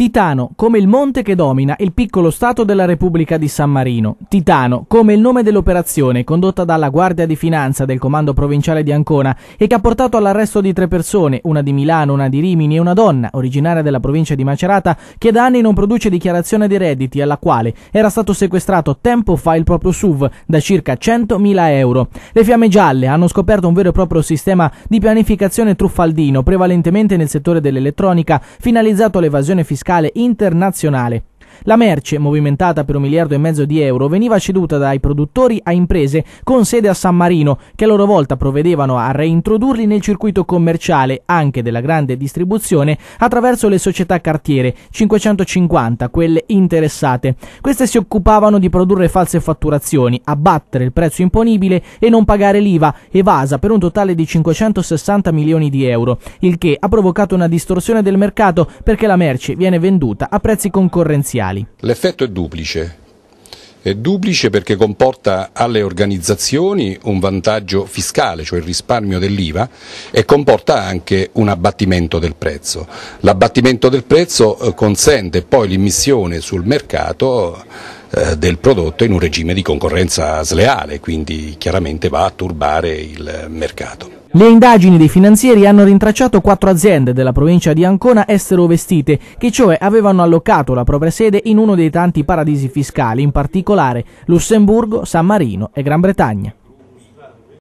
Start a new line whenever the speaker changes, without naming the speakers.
Titano, come il monte che domina il piccolo stato della Repubblica di San Marino. Titano, come il nome dell'operazione condotta dalla Guardia di Finanza del Comando Provinciale di Ancona e che ha portato all'arresto di tre persone, una di Milano, una di Rimini e una donna, originaria della provincia di Macerata, che da anni non produce dichiarazione dei redditi alla quale era stato sequestrato tempo fa il proprio SUV da circa 100.000 euro. Le fiamme gialle hanno scoperto un vero e proprio sistema di pianificazione truffaldino, prevalentemente nel settore dell'elettronica, finalizzato all'evasione fiscale fiscale internazionale. La merce, movimentata per un miliardo e mezzo di euro, veniva ceduta dai produttori a imprese con sede a San Marino, che a loro volta provvedevano a reintrodurli nel circuito commerciale, anche della grande distribuzione, attraverso le società cartiere, 550, quelle interessate. Queste si occupavano di produrre false fatturazioni, abbattere il prezzo imponibile e non pagare l'IVA, evasa per un totale di 560 milioni di euro, il che ha provocato una distorsione del mercato perché la merce viene venduta a prezzi concorrenziali
mondiali. L'effetto è duplice. È duplice perché comporta alle organizzazioni un vantaggio fiscale, cioè il risparmio dell'IVA, e comporta anche un abbattimento del prezzo. L'abbattimento del prezzo eh, consente poi l'immissione sul mercato eh, del prodotto in un regime di concorrenza sleale, quindi chiaramente va a turbare il mercato.
Le indagini dei finanzieri hanno rintracciato quattro aziende della provincia di Ancona estero vestite, che cioè avevano allocato la propria sede in uno dei tanti paradisi fiscali, in particolare Lussemburgo, San Marino e Gran Bretagna.